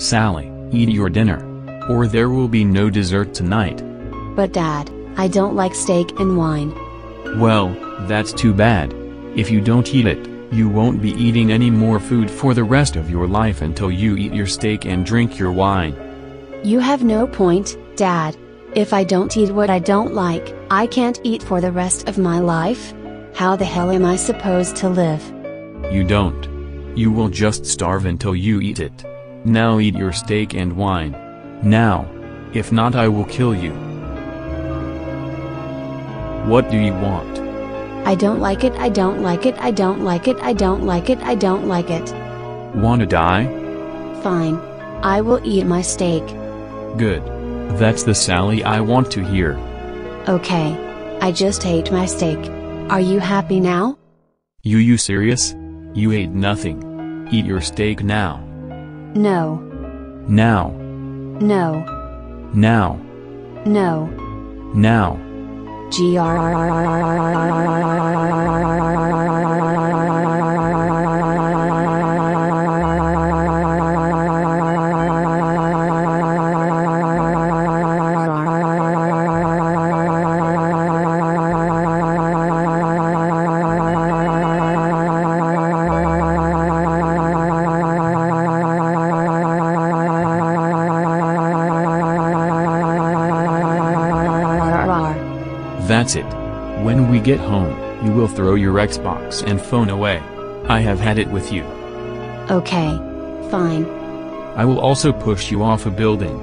Sally, eat your dinner. Or there will be no dessert tonight. But dad, I don't like steak and wine. Well, that's too bad. If you don't eat it, you won't be eating any more food for the rest of your life until you eat your steak and drink your wine. You have no point, dad. If I don't eat what I don't like, I can't eat for the rest of my life? How the hell am I supposed to live? You don't. You will just starve until you eat it. Now eat your steak and wine. Now. If not I will kill you. What do you want? I don't like it, I don't like it, I don't like it, I don't like it, I don't like it. Wanna die? Fine. I will eat my steak. Good. That's the Sally I want to hear. Okay. I just ate my steak. Are you happy now? You you serious? You ate nothing. Eat your steak now. No. Now. No. Now. No. Now. G R R R R R R R R R That's it. When we get home, you will throw your Xbox and phone away. I have had it with you. Okay. Fine. I will also push you off a building.